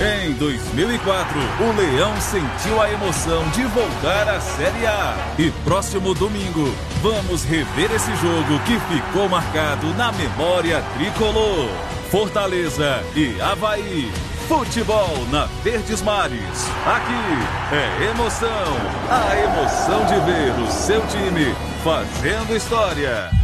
Em 2004, o Leão sentiu a emoção de voltar à Série A. E próximo domingo, vamos rever esse jogo que ficou marcado na memória tricolor. Fortaleza e Havaí. Futebol na Verdes Mares. Aqui é emoção. A emoção de ver o seu time fazendo história.